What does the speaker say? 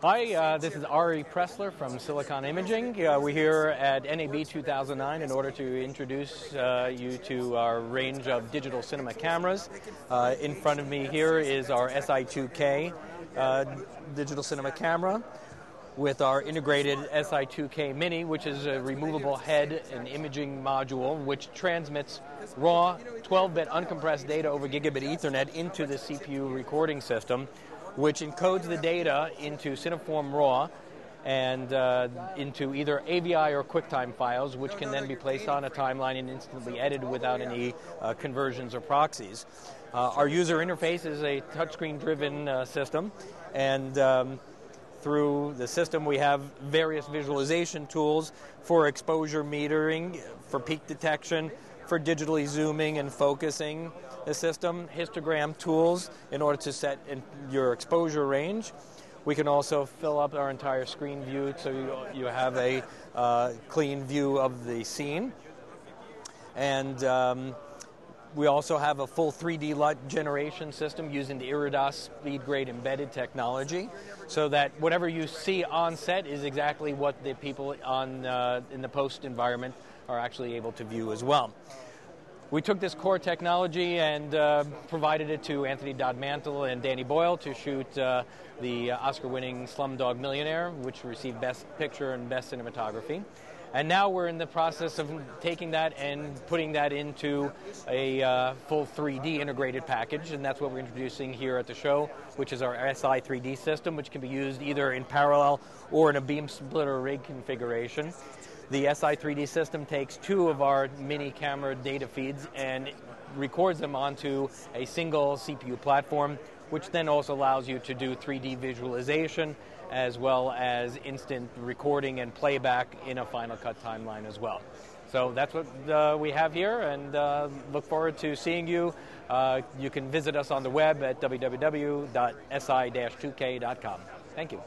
Hi, uh, this is Ari Presler from Silicon Imaging. Uh, we're here at NAB 2009 in order to introduce uh, you to our range of digital cinema cameras. Uh, in front of me here is our SI2K uh, digital cinema camera with our integrated SI2K Mini, which is a removable head and imaging module which transmits raw 12-bit uncompressed data over gigabit Ethernet into the CPU recording system which encodes the data into Cineform RAW and uh, into either AVI or QuickTime files, which can then be placed on a timeline and instantly edited without any uh, conversions or proxies. Uh, our user interface is a touchscreen driven uh, system, and um, through the system we have various visualization tools for exposure metering, for peak detection, for digitally zooming and focusing the system, histogram tools in order to set your exposure range. We can also fill up our entire screen view so you, you have a uh, clean view of the scene. And um, we also have a full 3D LUT generation system using the Iridas SpeedGrade embedded technology, so that whatever you see on set is exactly what the people on uh, in the post environment are actually able to view as well. We took this core technology and uh, provided it to Anthony Dod Mantle and Danny Boyle to shoot uh, the Oscar winning Slumdog Millionaire, which received Best Picture and Best Cinematography. And now we're in the process of taking that and putting that into a uh, full 3D integrated package, and that's what we're introducing here at the show, which is our SI 3D system, which can be used either in parallel or in a beam splitter rig configuration. The SI 3D system takes two of our mini camera data feeds and records them onto a single CPU platform, which then also allows you to do 3D visualization as well as instant recording and playback in a Final Cut timeline as well. So that's what uh, we have here, and uh, look forward to seeing you. Uh, you can visit us on the web at www.si-2k.com. Thank you.